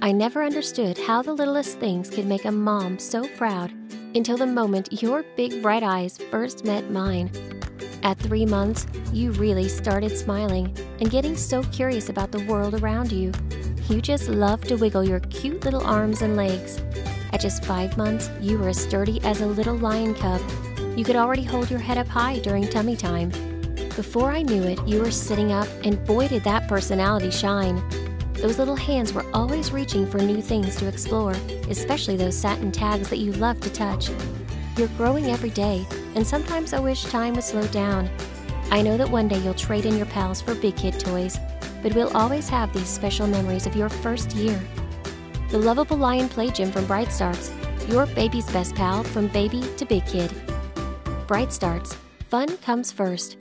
I never understood how the littlest things could make a mom so proud until the moment your big bright eyes first met mine. At three months, you really started smiling and getting so curious about the world around you. You just loved to wiggle your cute little arms and legs. At just five months, you were as sturdy as a little lion cub. You could already hold your head up high during tummy time. Before I knew it, you were sitting up, and boy, did that personality shine. Those little hands were always reaching for new things to explore, especially those satin tags that you love to touch. You're growing every day, and sometimes I wish time would slow down. I know that one day you'll trade in your pals for big kid toys, but we'll always have these special memories of your first year. The lovable Lion Play Gym from Bright Starts, your baby's best pal from baby to big kid. Bright Starts, fun comes first.